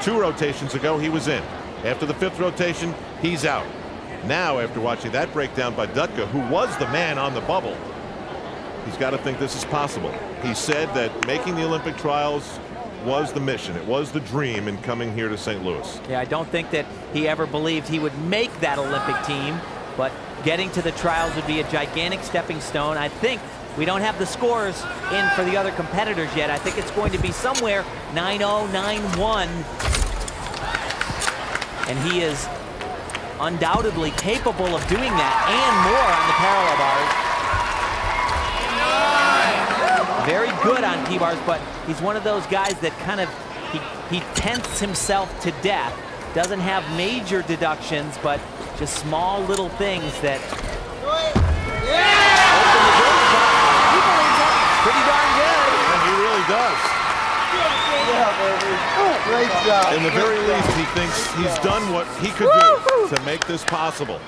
Two rotations ago, he was in. After the fifth rotation, he's out. Now, after watching that breakdown by Dutka, who was the man on the bubble, he's got to think this is possible. He said that making the Olympic trials was the mission. It was the dream in coming here to St. Louis. Yeah, I don't think that he ever believed he would make that Olympic team, but getting to the trials would be a gigantic stepping stone. I think we don't have the scores in for the other competitors yet. I think it's going to be somewhere 9-0, 9-1. And he is undoubtedly capable of doing that and more on the parallel bars. Very good on P-bars, but he's one of those guys that kind of, he, he tenses himself to death. Doesn't have major deductions, but just small little things that pretty darn good. And he really does. Yeah, baby. Great job. In the very least, he thinks he's done what he could do to make this possible.